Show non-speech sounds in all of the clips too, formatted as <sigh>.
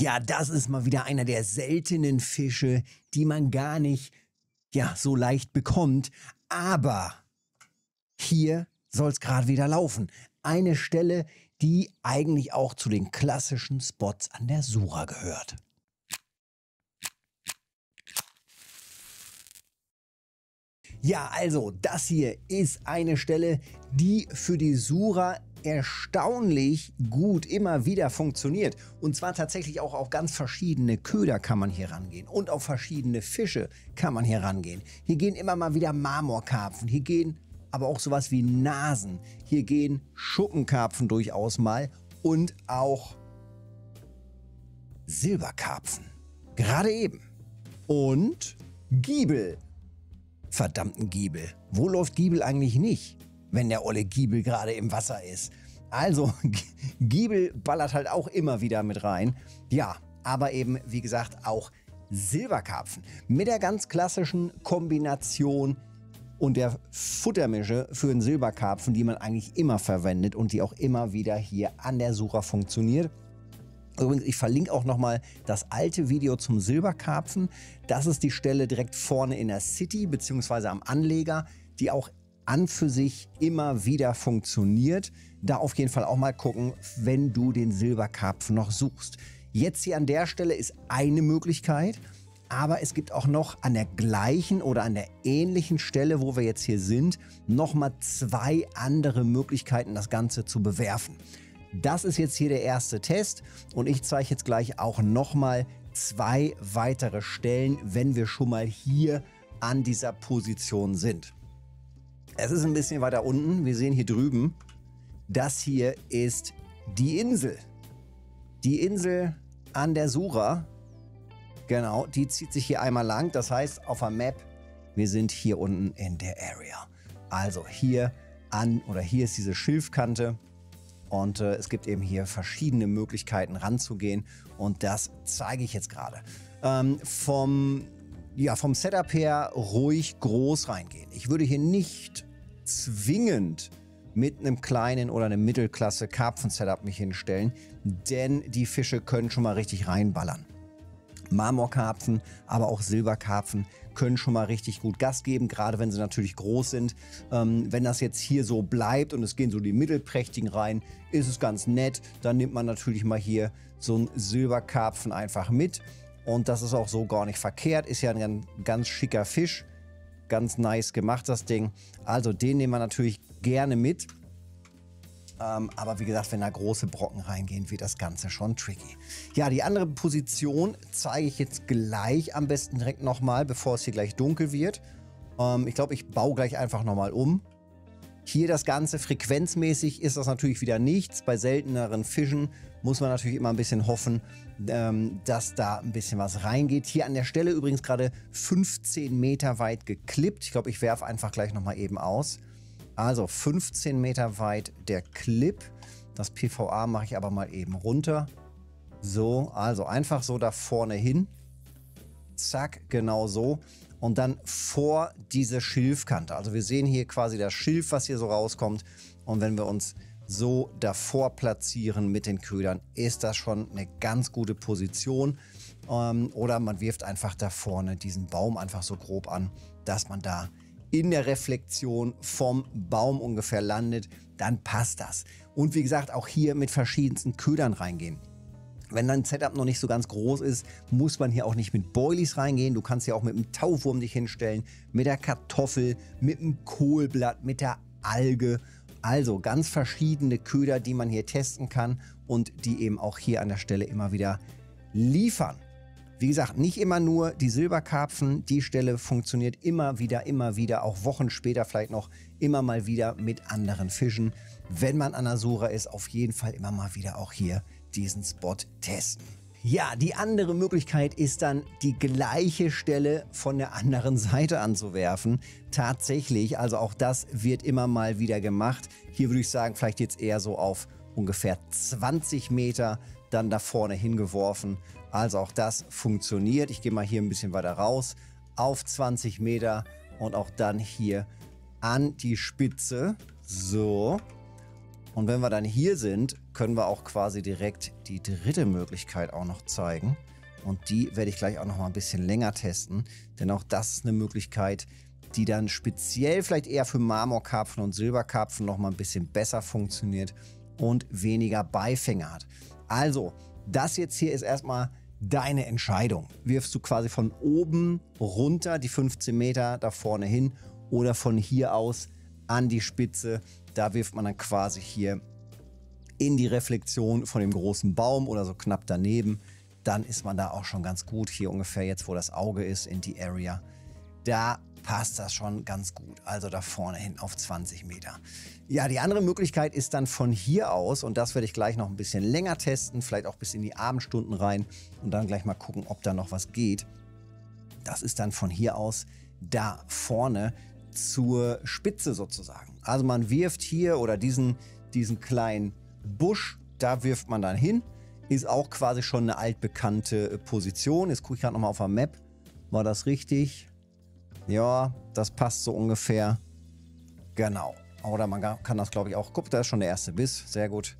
Ja, das ist mal wieder einer der seltenen Fische, die man gar nicht ja, so leicht bekommt. Aber hier soll es gerade wieder laufen. Eine Stelle, die eigentlich auch zu den klassischen Spots an der Sura gehört. Ja, also das hier ist eine Stelle, die für die Sura erstaunlich gut immer wieder funktioniert. Und zwar tatsächlich auch auf ganz verschiedene Köder kann man hier rangehen. Und auf verschiedene Fische kann man hier rangehen. Hier gehen immer mal wieder Marmorkarpfen. Hier gehen aber auch sowas wie Nasen. Hier gehen Schuppenkarpfen durchaus mal. Und auch Silberkarpfen. Gerade eben. Und Giebel. Verdammten Giebel. Wo läuft Giebel eigentlich nicht? wenn der olle Giebel gerade im Wasser ist. Also, <laughs> Giebel ballert halt auch immer wieder mit rein. Ja, aber eben, wie gesagt, auch Silberkarpfen. Mit der ganz klassischen Kombination und der Futtermische für den Silberkarpfen, die man eigentlich immer verwendet und die auch immer wieder hier an der Sucher funktioniert. Übrigens, ich verlinke auch nochmal das alte Video zum Silberkarpfen. Das ist die Stelle direkt vorne in der City bzw. am Anleger, die auch an für sich immer wieder funktioniert. Da auf jeden Fall auch mal gucken, wenn du den Silberkarpfen noch suchst. Jetzt hier an der Stelle ist eine Möglichkeit, aber es gibt auch noch an der gleichen oder an der ähnlichen Stelle, wo wir jetzt hier sind, nochmal zwei andere Möglichkeiten, das Ganze zu bewerfen. Das ist jetzt hier der erste Test und ich zeige jetzt gleich auch nochmal zwei weitere Stellen, wenn wir schon mal hier an dieser Position sind. Es ist ein bisschen weiter unten. Wir sehen hier drüben, das hier ist die Insel. Die Insel an der Sura. Genau, die zieht sich hier einmal lang. Das heißt, auf der Map, wir sind hier unten in der Area. Also hier an oder hier ist diese Schilfkante. Und äh, es gibt eben hier verschiedene Möglichkeiten ranzugehen. Und das zeige ich jetzt gerade. Ähm, vom, ja, vom Setup her ruhig groß reingehen. Ich würde hier nicht zwingend mit einem kleinen oder einem Mittelklasse-Karpfen-Setup mich hinstellen, denn die Fische können schon mal richtig reinballern. Marmorkarpfen, aber auch Silberkarpfen können schon mal richtig gut Gas geben, gerade wenn sie natürlich groß sind. Ähm, wenn das jetzt hier so bleibt und es gehen so die mittelprächtigen rein, ist es ganz nett. Dann nimmt man natürlich mal hier so einen Silberkarpfen einfach mit. Und das ist auch so gar nicht verkehrt, ist ja ein ganz schicker Fisch. Ganz nice gemacht, das Ding. Also den nehmen wir natürlich gerne mit. Ähm, aber wie gesagt, wenn da große Brocken reingehen, wird das Ganze schon tricky. Ja, die andere Position zeige ich jetzt gleich am besten direkt nochmal, bevor es hier gleich dunkel wird. Ähm, ich glaube, ich baue gleich einfach nochmal um. Hier das Ganze frequenzmäßig ist das natürlich wieder nichts. Bei selteneren Fischen muss man natürlich immer ein bisschen hoffen, ähm, dass da ein bisschen was reingeht. Hier an der Stelle übrigens gerade 15 Meter weit geklippt. Ich glaube, ich werfe einfach gleich nochmal eben aus. Also 15 Meter weit der Clip. Das PVA mache ich aber mal eben runter. So, also einfach so da vorne hin. Zack, genau so und dann vor diese Schilfkante. Also wir sehen hier quasi das Schilf, was hier so rauskommt. Und wenn wir uns so davor platzieren mit den Ködern, ist das schon eine ganz gute Position. Ähm, oder man wirft einfach da vorne diesen Baum einfach so grob an, dass man da in der Reflexion vom Baum ungefähr landet, dann passt das. Und wie gesagt, auch hier mit verschiedensten Ködern reingehen. Wenn dein Setup noch nicht so ganz groß ist, muss man hier auch nicht mit Boilies reingehen. Du kannst ja auch mit dem Tauwurm dich hinstellen, mit der Kartoffel, mit dem Kohlblatt, mit der Alge. Also ganz verschiedene Köder, die man hier testen kann und die eben auch hier an der Stelle immer wieder liefern. Wie gesagt, nicht immer nur die Silberkarpfen. Die Stelle funktioniert immer wieder, immer wieder, auch Wochen später vielleicht noch immer mal wieder mit anderen Fischen. Wenn man an Asura ist, auf jeden Fall immer mal wieder auch hier diesen Spot testen. Ja, die andere Möglichkeit ist dann, die gleiche Stelle von der anderen <laughs> Seite anzuwerfen. Tatsächlich, also auch das wird immer mal wieder gemacht. Hier würde ich sagen, vielleicht jetzt eher so auf ungefähr 20 Meter dann da vorne hingeworfen. Also auch das funktioniert. Ich gehe mal hier ein bisschen weiter raus auf 20 Meter und auch dann hier an die Spitze. So. Und wenn wir dann hier sind, können wir auch quasi direkt die dritte Möglichkeit auch noch zeigen. Und die werde ich gleich auch noch mal ein bisschen länger testen. Denn auch das ist eine Möglichkeit, die dann speziell vielleicht eher für Marmorkarpfen und Silberkarpfen noch mal ein bisschen besser funktioniert und weniger Beifänger hat. Also, das jetzt hier ist erstmal deine Entscheidung. Wirfst du quasi von oben runter die 15 Meter da vorne hin oder von hier aus an die Spitze. Da wirft man dann quasi hier in die Reflexion von dem großen Baum oder so knapp daneben. Dann ist man da auch schon ganz gut. Hier ungefähr jetzt, wo das Auge ist, in die Area. Da passt das schon ganz gut. Also da vorne hin auf 20 Meter. Ja, die andere Möglichkeit ist dann von hier aus, und das werde ich gleich noch ein bisschen länger testen, vielleicht auch bis in die Abendstunden rein und dann gleich mal gucken, ob da noch was geht. Das ist dann von hier aus da vorne zur Spitze sozusagen. Also man wirft hier oder diesen, diesen kleinen Busch, da wirft man dann hin. Ist auch quasi schon eine altbekannte Position. Jetzt gucke ich gerade nochmal auf der Map. War das richtig? Ja, das passt so ungefähr. Genau. Oder man kann das, glaube ich, auch. Guck, da ist schon der erste Biss. Sehr gut.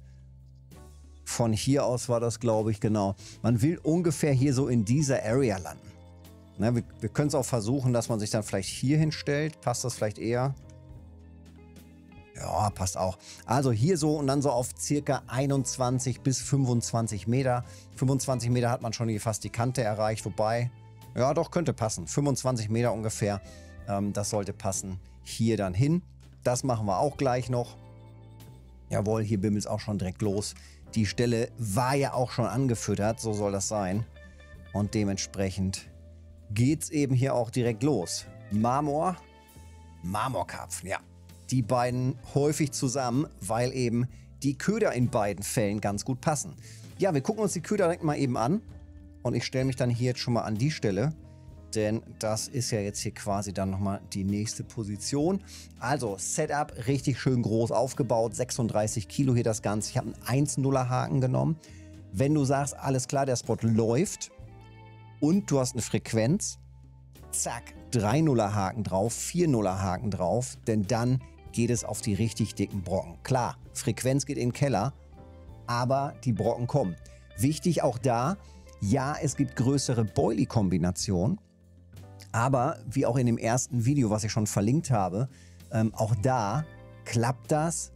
Von hier aus war das, glaube ich, genau. Man will ungefähr hier so in dieser Area landen. Ne, wir, wir können es auch versuchen, dass man sich dann vielleicht hier hinstellt. Passt das vielleicht eher? Ja, passt auch. Also hier so und dann so auf circa 21 bis 25 Meter. 25 Meter hat man schon fast die Kante erreicht, wobei ja, doch, könnte passen. 25 Meter ungefähr. Ähm, das sollte passen. Hier dann hin. Das machen wir auch gleich noch. Jawohl, hier bimmelt es auch schon direkt los. Die Stelle war ja auch schon angefüttert, so soll das sein. Und dementsprechend geht es eben hier auch direkt los. Marmor, Marmorkarpfen, ja. Die beiden häufig zusammen, weil eben die Köder in beiden Fällen ganz gut passen. Ja, wir gucken uns die Köder direkt mal eben an. Und ich stelle mich dann hier jetzt schon mal an die Stelle, denn das ist ja jetzt hier quasi dann nochmal die nächste Position. Also Setup richtig schön groß aufgebaut, 36 Kilo hier das Ganze. Ich habe einen 1-0er Haken genommen. Wenn du sagst, alles klar, der Spot läuft und du hast eine Frequenz, zack, 3-0er Haken drauf, 4-0er Haken drauf, denn dann geht es auf die richtig dicken Brocken. Klar, Frequenz geht in den Keller, aber die Brocken kommen. Wichtig auch da, ja, es gibt größere Boilie-Kombinationen, aber wie auch in dem ersten Video, was ich schon verlinkt habe, ähm, auch da klappt das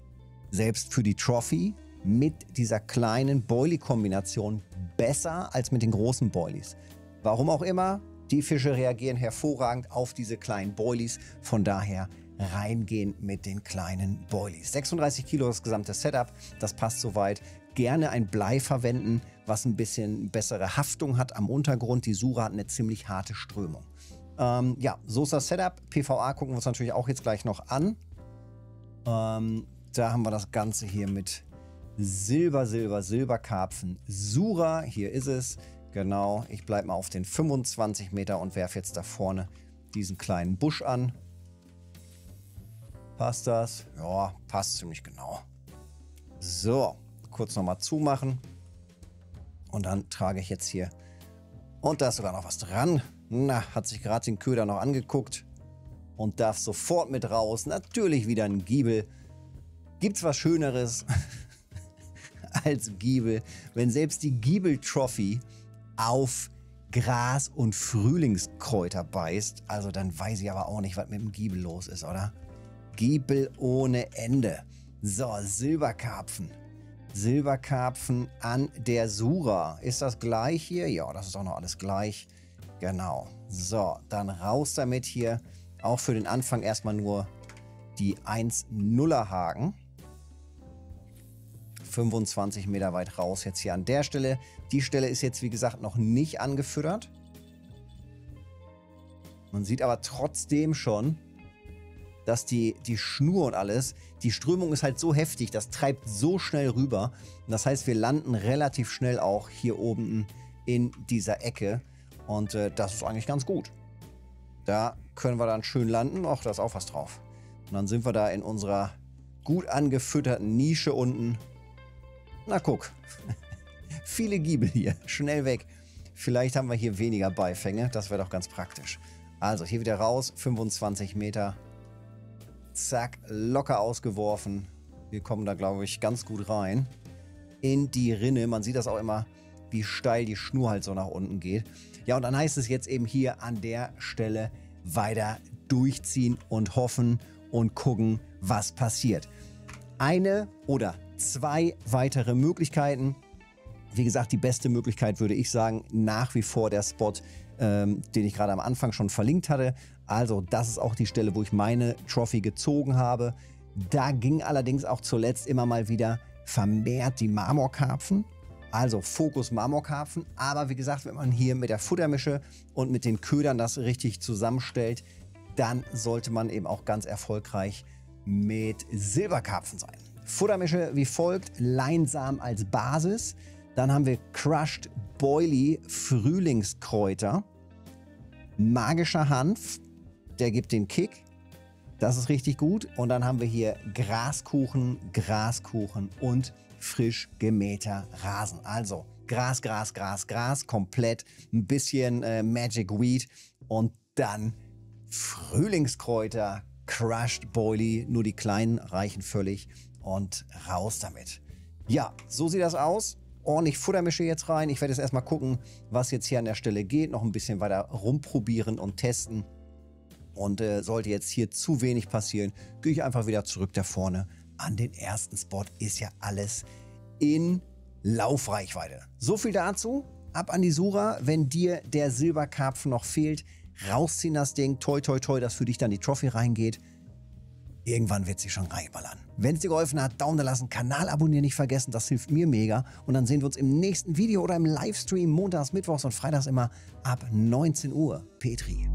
selbst für die Trophy mit dieser kleinen Boilie-Kombination besser als mit den großen Boilies. Warum auch immer, die Fische reagieren hervorragend auf diese kleinen Boilies. Von daher reingehen mit den kleinen Boilies. 36 Kilo das gesamte Setup, das passt soweit. Gerne ein Blei verwenden, was ein bisschen bessere Haftung hat am Untergrund. Die Sura hat eine ziemlich harte Strömung. Ähm, ja, so ist das Setup. PVA gucken wir uns natürlich auch jetzt gleich noch an. Ähm, da haben wir das Ganze hier mit Silber, Silber, Silberkarpfen. Sura, hier ist es. Genau, ich bleibe mal auf den 25 Meter und werfe jetzt da vorne diesen kleinen Busch an. Passt das? Ja, passt ziemlich genau. So, kurz nochmal zumachen. Und dann trage ich jetzt hier. Und da ist sogar noch was dran. Na, hat sich gerade den Köder noch angeguckt. Und darf sofort mit raus. Natürlich wieder ein Giebel. Gibt's was Schöneres <laughs> als Giebel? Wenn selbst die Giebel-Trophy auf Gras und Frühlingskräuter beißt, also dann weiß ich aber auch nicht, was mit dem Giebel los ist, oder? Giebel ohne Ende. So, Silberkarpfen. Silberkarpfen an der Sura. Ist das gleich hier? Ja, das ist auch noch alles gleich. Genau. So, dann raus damit hier. Auch für den Anfang erstmal nur die 1-0er Haken. 25 Meter weit raus jetzt hier an der Stelle. Die Stelle ist jetzt wie gesagt noch nicht angefüttert. Man sieht aber trotzdem schon, dass die, die Schnur und alles, die Strömung ist halt so heftig, das treibt so schnell rüber. Und das heißt, wir landen relativ schnell auch hier oben in dieser Ecke. Und äh, das ist eigentlich ganz gut. Da können wir dann schön landen. Ach, da ist auch was drauf. Und dann sind wir da in unserer gut angefütterten Nische unten. Na guck, <laughs> viele Giebel hier, schnell weg. Vielleicht haben wir hier weniger Beifänge, das wäre doch ganz praktisch. Also hier wieder raus, 25 Meter zack, locker ausgeworfen. Wir kommen da, glaube ich, ganz gut rein. In die Rinne. Man sieht das auch immer, wie steil die Schnur halt so nach unten geht. Ja, und dann heißt es jetzt eben hier an der Stelle weiter durchziehen und hoffen und gucken, was passiert. Eine oder zwei weitere Möglichkeiten. Wie gesagt, die beste Möglichkeit würde ich sagen, nach wie vor der Spot, ähm, den ich gerade am Anfang schon verlinkt hatte. Also das ist auch die Stelle, wo ich meine Trophy gezogen habe. Da ging allerdings auch zuletzt immer mal wieder vermehrt die Marmorkarpfen. Also Fokus Marmorkarpfen. Aber wie gesagt, wenn man hier mit der Futtermische und mit den Ködern das richtig zusammenstellt, dann sollte man eben auch ganz erfolgreich mit Silberkarpfen sein. Futtermische wie folgt: Leinsamen als Basis. Dann haben wir Crushed Boilie Frühlingskräuter. Magischer Hanf, der gibt den Kick. Das ist richtig gut. Und dann haben wir hier Graskuchen, Graskuchen und frisch gemähter Rasen. Also Gras, Gras, Gras, Gras, komplett ein bisschen äh, Magic Weed und dann Frühlingskräuter, Crushed Boilie, nur die kleinen reichen völlig und raus damit. Ja, so sieht das aus. Ordentlich Futtermische jetzt rein. Ich werde jetzt erstmal gucken, was jetzt hier an der Stelle geht. Noch ein bisschen weiter rumprobieren und testen. Und äh, sollte jetzt hier zu wenig passieren, gehe ich einfach wieder zurück da vorne an den ersten Spot. Ist ja alles in Laufreichweite. So viel dazu. Ab an die Sura. Wenn dir der Silberkarpfen noch fehlt, rausziehen das Ding. Toi, toi, toi, dass für dich dann die Trophy reingeht. Irgendwann wird sie schon reinballern. Wenn es dir geholfen hat, Daumen da lassen, Kanal abonnieren nicht vergessen, das hilft mir mega. Und dann sehen wir uns im nächsten Video oder im Livestream montags, mittwochs und freitags immer ab 19 Uhr. Petri.